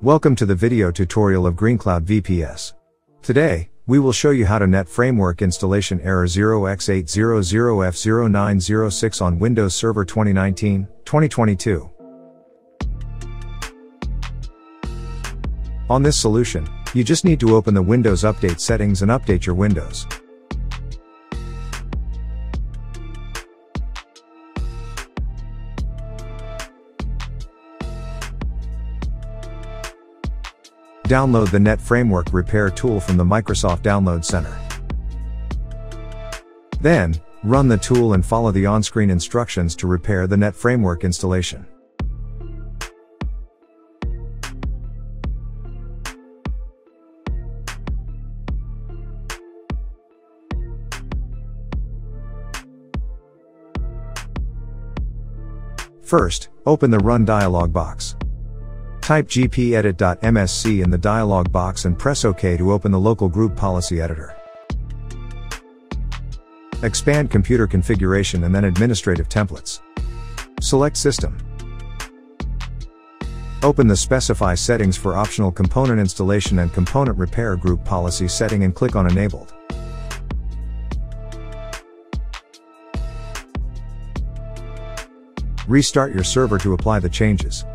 Welcome to the video tutorial of GreenCloud VPS. Today, we will show you how to net framework installation error 0x800F0906 on Windows Server 2019-2022. On this solution, you just need to open the Windows Update settings and update your Windows. Download the Net Framework Repair tool from the Microsoft Download Center. Then, run the tool and follow the on-screen instructions to repair the Net Framework installation. First, open the Run dialog box. Type gpedit.msc in the dialog box and press OK to open the local group policy editor. Expand computer configuration and then administrative templates. Select system. Open the specify settings for optional component installation and component repair group policy setting and click on enabled. Restart your server to apply the changes.